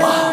power